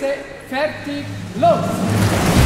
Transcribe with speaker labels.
Speaker 1: Fritze Fertig los!